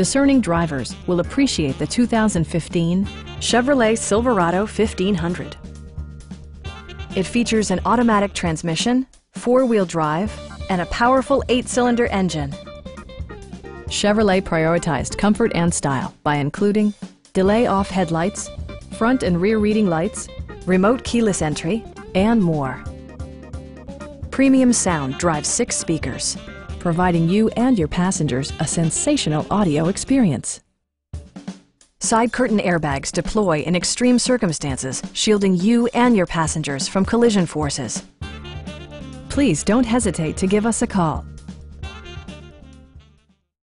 Discerning drivers will appreciate the 2015 Chevrolet Silverado 1500. It features an automatic transmission, four-wheel drive, and a powerful eight-cylinder engine. Chevrolet prioritized comfort and style by including delay off headlights, front and rear reading lights, remote keyless entry, and more. Premium sound drives six speakers, providing you and your passengers a sensational audio experience. Side curtain airbags deploy in extreme circumstances, shielding you and your passengers from collision forces. Please don't hesitate to give us a call.